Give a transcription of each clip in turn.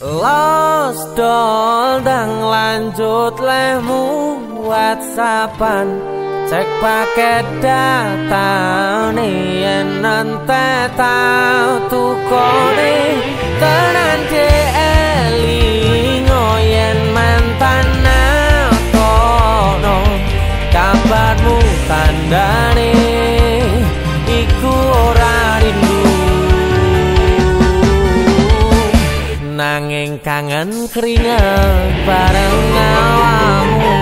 Los dol dang lanjut lemu whatsappan Cek paket data nih yen nante tau tukone. Tenan ke Nanging kangen keringet bareng awamu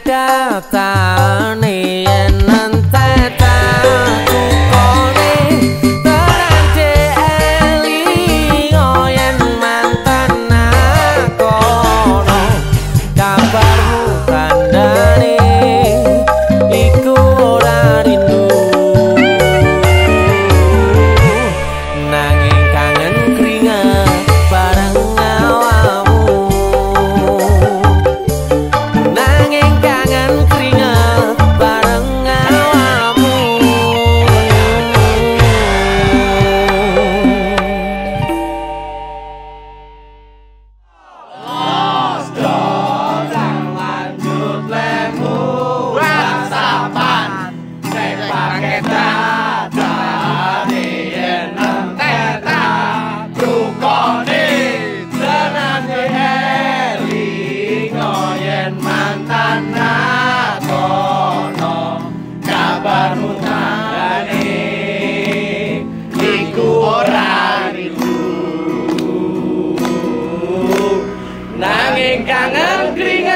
தானியன் angin kangen it.